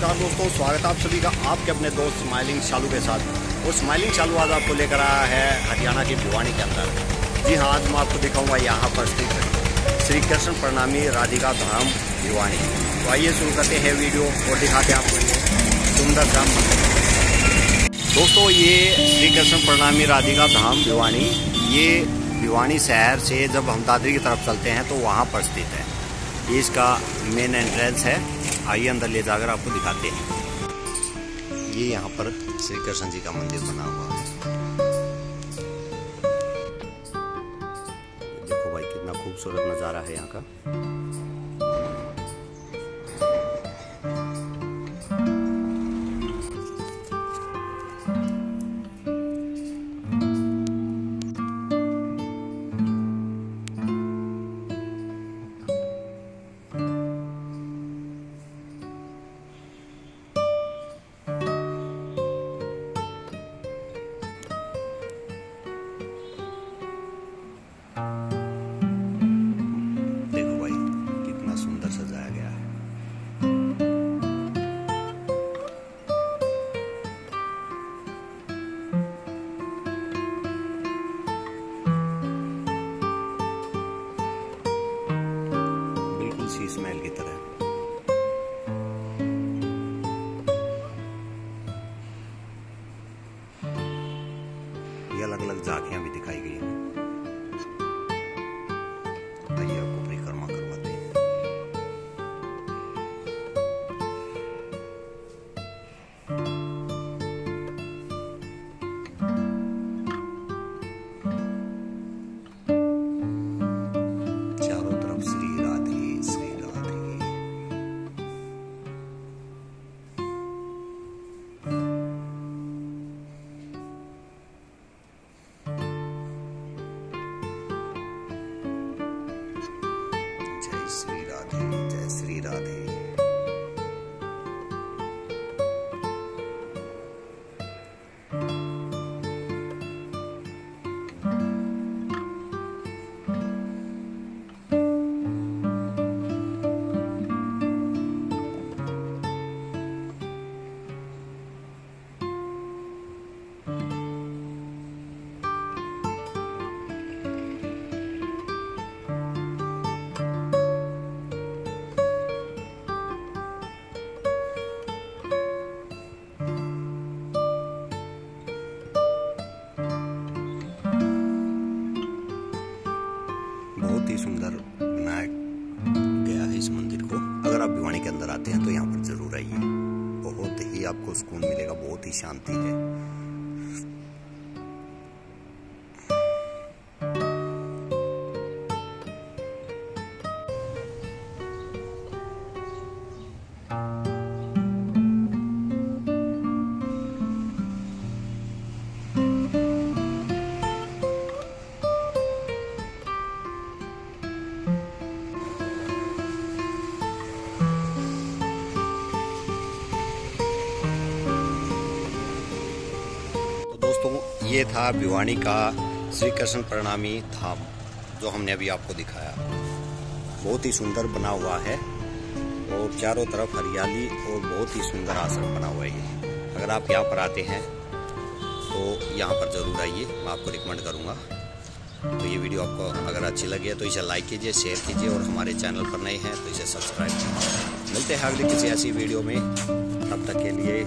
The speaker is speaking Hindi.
नमस्कार दोस्तों, स्वागत आप सभी का, आपके अपने दोस्त स्माइलिंग शालू के साथ। और स्माइलिंग शालू आज आपको लेकर आया है हरियाणा की भिवानी के अंदर। जी हाँ आज मैं आपको दिखाऊँगा यहाँ पर स्थित श्री कृष्ण प्रणामी राधिका धाम भिवानी। तो आइए शुरू करते हैं वीडियो और दिखाते हैं आपको ये सुंदर धाम दोस्तों, ये श्री कृष्ण प्रणामी राधिका धाम भिवानी, ये भिवानी शहर से जब हम दादरी की तरफ़ चलते हैं तो वहाँ पर स्थित है। ये इसका मेन एंट्रेंस है। आइए अंदर ले जाकर आपको दिखाते हैं। ये यहाँ पर श्री कृष्ण जी का मंदिर बना हुआ है। देखो भाई, कितना खूबसूरत नज़ारा है यहाँ का। शीश स्मेल की तरह। ये अलग अलग झाकियाँ भी दिखाई गई हैं। राधे को अगर आप भिवानी के अंदर आते हैं तो यहाँ पर ज़रूर आइए। बहुत ही आपको सुकून मिलेगा, बहुत ही शांति है। ये था भिवानी का श्री कृष्ण प्रणामी धाम, जो हमने अभी आपको दिखाया। बहुत ही सुंदर बना हुआ है और चारों तरफ़ हरियाली और बहुत ही सुंदर आश्रम बना हुआ है अगर आप यहाँ पर आते हैं तो यहाँ पर ज़रूर आइए, मैं आपको रिकमेंड करूँगा। तो ये वीडियो आपको अगर अच्छी लगी है तो इसे लाइक कीजिए शेयर कीजिए और हमारे चैनल पर नए हैं तो इसे सब्सक्राइब कीजिए। मिलते हैं अगली किसी ऐसी वीडियो में। तब तक के लिए